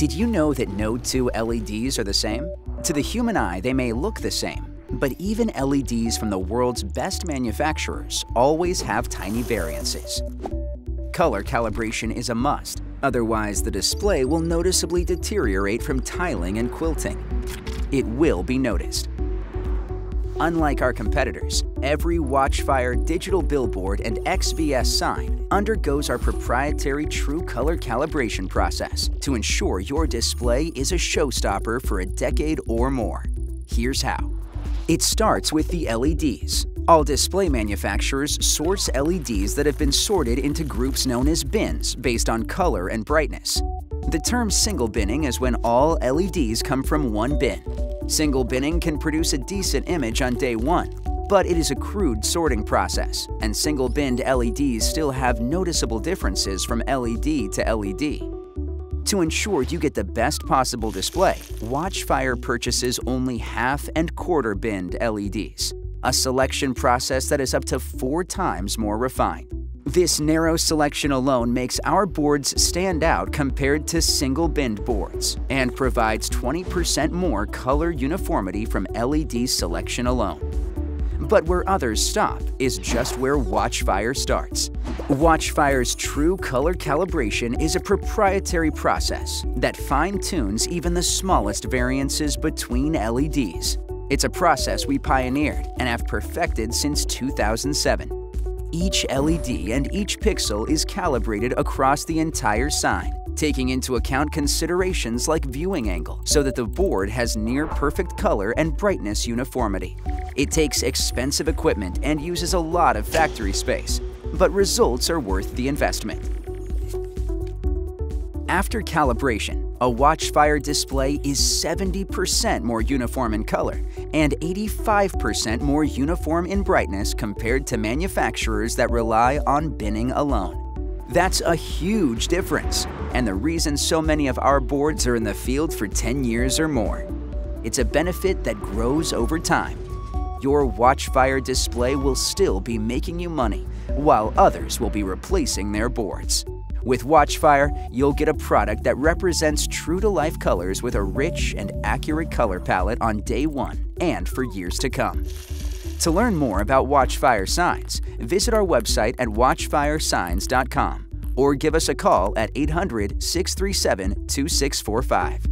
Did you know that no two LEDs are the same? To the human eye, they may look the same, but even LEDs from the world's best manufacturers always have tiny variances. Color calibration is a must, otherwise the display will noticeably deteriorate from tiling and quilting. It will be noticed. Unlike our competitors, every Watchfire digital billboard and XVS sign undergoes our proprietary true color calibration process to ensure your display is a showstopper for a decade or more. Here's how. It starts with the LEDs. All display manufacturers source LEDs that have been sorted into groups known as bins based on color and brightness. The term single binning is when all LEDs come from one bin. Single binning can produce a decent image on day one, but it is a crude sorting process, and single binned LEDs still have noticeable differences from LED to LED. To ensure you get the best possible display, Watchfire purchases only half and quarter binned LEDs, a selection process that is up to four times more refined. This narrow selection alone makes our boards stand out compared to single binned boards and provides 20% more color uniformity from LED selection alone. But where others stop is just where Watchfire starts. Watchfire's true color calibration is a proprietary process that fine-tunes even the smallest variances between LEDs. It's a process we pioneered and have perfected since 2007. Each LED and each pixel is calibrated across the entire sign, taking into account considerations like viewing angle so that the board has near perfect color and brightness uniformity. It takes expensive equipment and uses a lot of factory space, but results are worth the investment. After calibration, a Watchfire display is 70% more uniform in color and 85% more uniform in brightness compared to manufacturers that rely on binning alone. That's a huge difference, and the reason so many of our boards are in the field for 10 years or more. It's a benefit that grows over time. Your Watchfire display will still be making you money, while others will be replacing their boards. With Watchfire, you'll get a product that represents true-to-life colors with a rich and accurate color palette on day one and for years to come. To learn more about Watchfire signs, visit our website at watchfiresigns.com or give us a call at 800 637 2645.